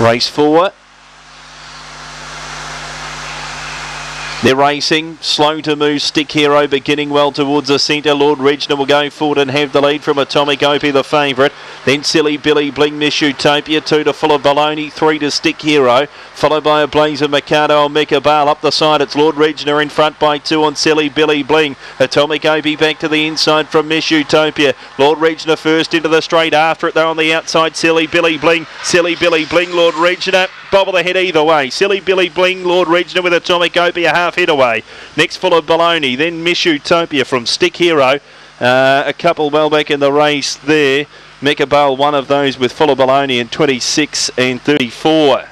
Race four. They're racing, slow to move. Stick Hero beginning well towards the centre. Lord Regina will go forward and have the lead from Atomic Opie, the favourite. Then Silly Billy Bling, Miss Utopia. Two to full of Baloney, three to Stick Hero. Followed by a Blaze of Mikado and Mika Bale up the side. It's Lord Regina in front by two on Silly Billy Bling. Atomic Opie back to the inside from Miss Utopia. Lord Regina first into the straight after it. They're on the outside. Silly Billy Bling. Silly Billy Bling, Lord Regina. Bobble the head either way. Silly Billy Bling, Lord Regina with Atomic Opie a half hit away. Next full of Baloney. Then Miss Utopia from Stick Hero. Uh, a couple well back in the race there. Mecca Bale, one of those with full of baloney in 26 and 34.